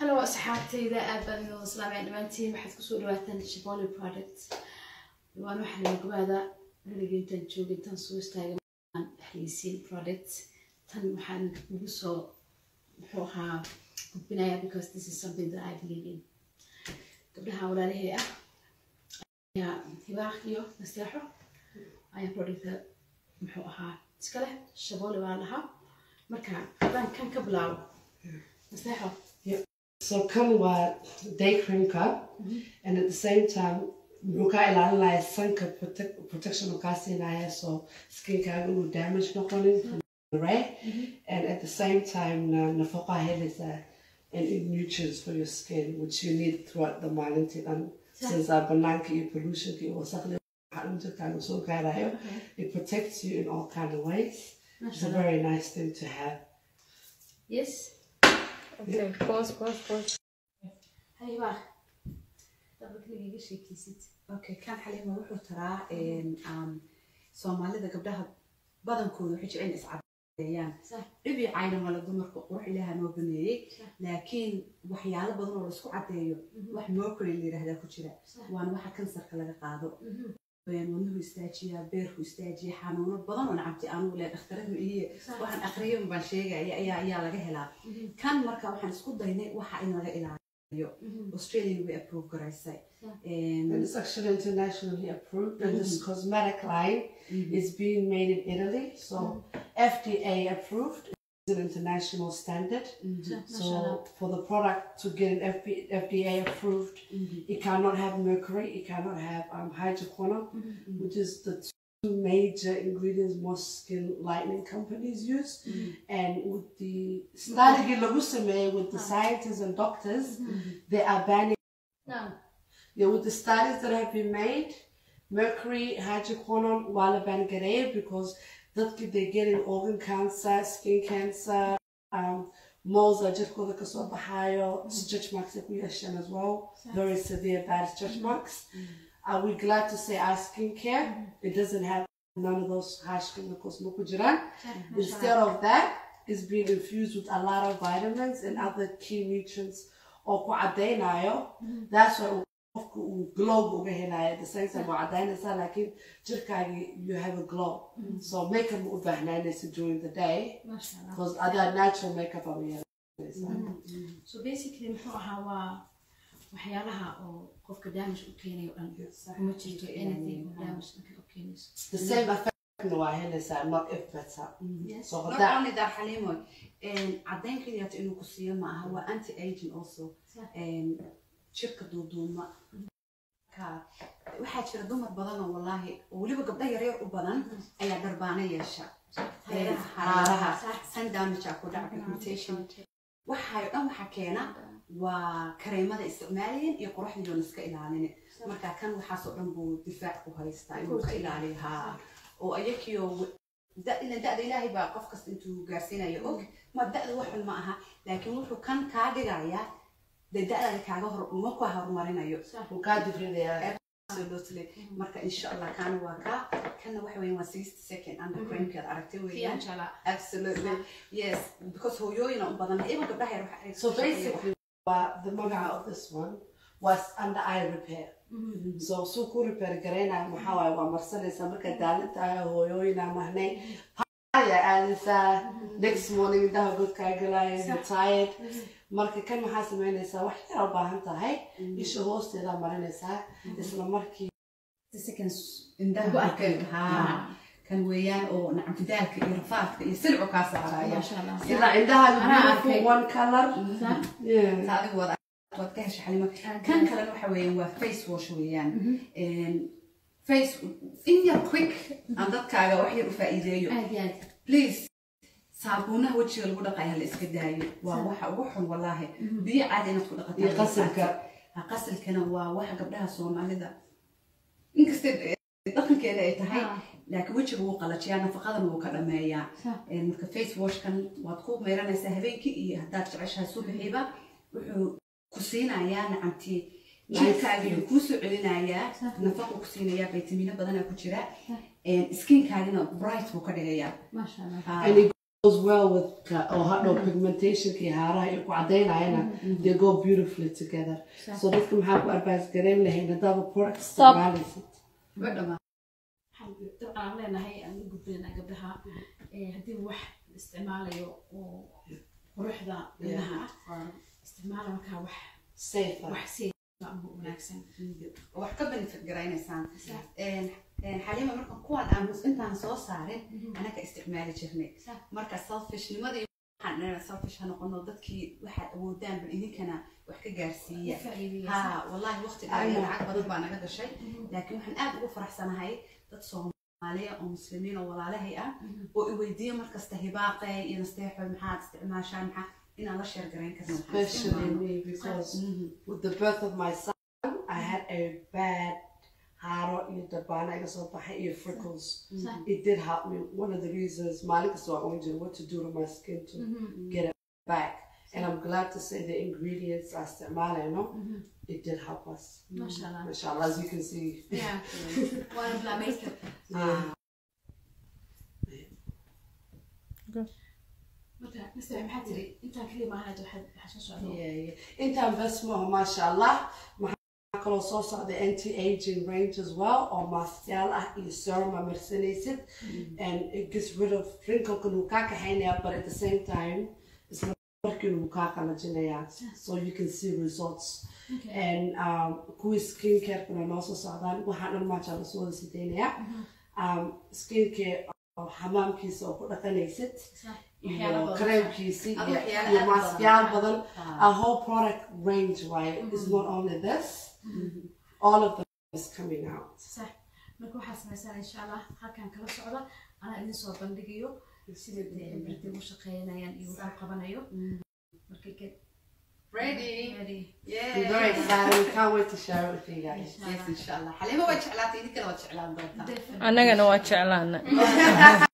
halo asxaabtayda aad baan idin islaamay dhammaantiin waxaad ku soo dhawaataan shiboli product. Waan waxaa laga gabaada weliga intaan jooga intaan soo istaagay aan dhexleysiin product tan waxaan ugu soo muxuu ahaa gudbinaya because this is something that I believe in. Gabdhaha walaalahey ah ayaa hibaaq iyo nasteexo ayaa producta muxuu ahaa iska leh shaboli waa lahaa marka haddaan kan ka bilaabo So kan waa day creamka mm-hmm. and at the same time wuxuu ilaalinaya sanka protect- protection uu kaa siinaya so skinkaaga inuu damage noqonin mm-hmm. ray mm-hmm. and at the same time na nafaqo aa helaysaa and it nutrients for your skin which you need throughout the maalintii dhan since aa banaanka iyo pollutionka iyo wasaqda waxa dhan jirkaaga soo gaarayo it protects you in all kind of ways. It's a very nice thing to have. Yes Okay, pause, pause, pause. hay hibaaq dabakliga iga sheekaysid okay kan xalima wuxuu taraa um, soomaalida gabdhaha badankooda waxay jecel iscadeeyaan Sax. dhibi cayna male dumarka qurux ilaaha noo baneeyey Sax. laakiin waxyaalo badan oo la isku cadeeyo wax mercury la yidhaahdaa ku jira. Waana waxa kansarka laga qaado. Een, wadnuhu istaajiyaa beerku istaajiya xanuuno badan oo nacabti anugu le dhakhtaradu iyo waxaan aqriyo baan sheegaya ayaa ayaa laga helaa kan marka waxaan isku daynay waxa in laga ilaaliyo australian way approve garaysay And it's actually internationally approved, and this cosmetic line is being made in Italy, so FDA approved. It's an international standard. Mm-hmm. So for the product to get an FB FDA approved, mm-hmm. it cannot have mercury, it cannot have um, hydroquinone, mm-hmm. which is the two major ingredients most skin lightening companies use. And with the study with the ah. scientists and doctors, they are banning. no. Yeah, with the studies that have been made, mercury, hydroquinone, walaban garee, because that they're getting organ cancer, skin cancer, um, moles are just called the higher stretch marks that we have as well. Very severe bad stretch mm-hmm. marks. Mm-hmm. Are we glad to say our skincare? Mm-hmm. It doesn't have none of those harsh chemicals. Mukujiran. Instead of that, it's being infused with a lot of vitamins and other key nutrients. oo ku cadaynayo that's why qofka uu glow uga helayo the same time waa cadaynaysaa laakiin jirkaagi you have a glow so makeup ma u baahnanaysa during the day because other natural makeup aa yeelanaysaa so basically muxuu ahaa waa waxyaalaha oo qofka damage u keenayo dhan kuma jirto anything oo damage dhanka u keenayso. The same effectna waa helaysaa not if better yes. so only that xalimo caddayn keliya hata inuu ku siiyo ma aha waa anti aging also. Een, jirka duuduuma waxaa jira dumar badan oo wallaahi oo weliba gabdha yaryar u badan ayaa darbaano yeesha. Een, haaraha sun damage aa ku dhaca pigmentation waxaayo dhan waxaa keena waa kareemada isticmaalayeen iyo quruxdii oon iska ilaalinin. Marka kan waxaasoo dhan buu difaac ku haystaa inuu ka ilaaliyo haa oo ayakiyo da'da ilaahay baa qof kasta intuu gaarsiinayo og ma da'da wax xun ma aha laakiin wuxuu kan kaa dhigayaa dee da'daada kaaga hor horumarinayo uu kaa difridayaa. Absolutely marka insha allah kaana waa kaa kanna waxa weeyaan waa sixty second under creamkeed aragtay weeyaan. Absolutely. Yes because hooyooyina u badan. Iba gabdhaha yar waxay so basically waa the magaca of this one was under eye repair. So suu ku repair garaynayo maxaa waaye waa marsanaysaa marka daalintahay hooyooyina mahnay. Ayaa aadaysaa next morning indhaha godkaa galaya you're tired marka kan maxaa samaynaysaa wax yar u baahan tahay. Isha hoosteedaa marinaysaa isla markii indhaha arkeen kan weeyaan oo nacamfidaalka iyo rafaadka iyo silcu kaa saaraya. Masha allah ilaa indhaha Anaa beautiful arkay. one color. Yeah. Ta adigu waad waad ka hesha xalimo kan kalena waxa weeyaan waa face wash weeyaan. Een, face in yar quick aan dadkaaga wax yar u faa'iideeyo. Please saabuunaha wejiga lagu dhaqaya hala iska daayo. Waa waxa ugu xun wallaahi. Biyo caadi inaad ku dhaqataa qasilkana waa waxa gabdhaha soomaalida. Inkasta eh, dhaqankeeda ay tahay Ah. laakiin wejiga wuu qalajiyaa nafaqadana wuu ka dhameeyaa marka face washkan waad ku mayranaysaa habeenkii iyo haddaad jeceshahay subaxiiba wuxuu ku siinayaa nacamtii. Jirkaaga wuxuu kuu soo celinayaa. Sax. nafaquu ku siinayaa vitamino badanaa ku jira. Skinkaagana bright buu ka dhigayaa well with oo hadhow pigmentationka iyo haaraha iyo ku cadaynayana they go beautifully together. So dadka maxaa ku advice gareyn lahayn? Haddaaba product isticmaalaysid leenahay aan u gudbinayna gabdhaha eh, haddii wax la isticmaalayo oo quruxda gabdhaha ah isticmaala markaa wax safe wax ama wanaagsan. Wax ka benefit garaynaysaan. Een, xaliima marka kuwan aan intaan soo saarin anaga isticmaali jirnay. Marka dhanaa selfish ha noqono dadkii waxaad awoodaan bal idinkana wax ka gaarsiiya. Ha wallahi waqti dheer lacag badan baa naga gashay. Laakiin waxaan aad ugu faraxsanahay dad soomaaliya oo muslimiin oo walaalahay ah oo i weydiiya markasta hibaaqe iyo nasteexo maxaad isticmaashaan maxaa? Inaan la sheer garayn karno waxaan especially isticmaalno. me because Mhm. with the birth of my son I had a bad haaro iyo dabaana iga soo baxay iyo freckles Sax. it did help me one of the reasons maalin kasta waan oran jiray what to do to my skin to get it back and I'm glad to say the ingredients I isticmaalayno it did help us Masha Allah. mashallah as you can see Yeah. waana blaamayska yeah. marka mr maxaa tiri intaan kaliya maahayd waxaad waxaa soo socdo Yeah, yeah. intaan bes maaha maasha allah maxaa kaloo soo socda anti aging range as well oo maasyaal ah iyo serum aa marsanaysid and it gets rid of wrinklekan wuu kaa kaxaynaya but at the same time isla markiina wuu kaa qalajinayaa so you can see results. And um, kuwii skin carekana noo soo socdaan waxaan dhan maasha allah soo wada sideynaya um, skin care xamaamkiisa oo ku dhaqanaysid Waxyaalo iyo maasyaal badan. Ah. a whole product range, right? It's not only this. All of them is coming out. sax. Marka waxaa samaysaan insha allah halkan kala socda. Anaa idin soo bandhigayo. Sida dee cibradii ugu shaqeynayaan iyo wuxuu qabanayo. Marka get ready? Ready. I'm very excited. We can't wait to share it with you guys. yes insha allah xaliima waa jeclaatay idinkana waa jeclaan doontaa. Definitely. annagana waa jeclaana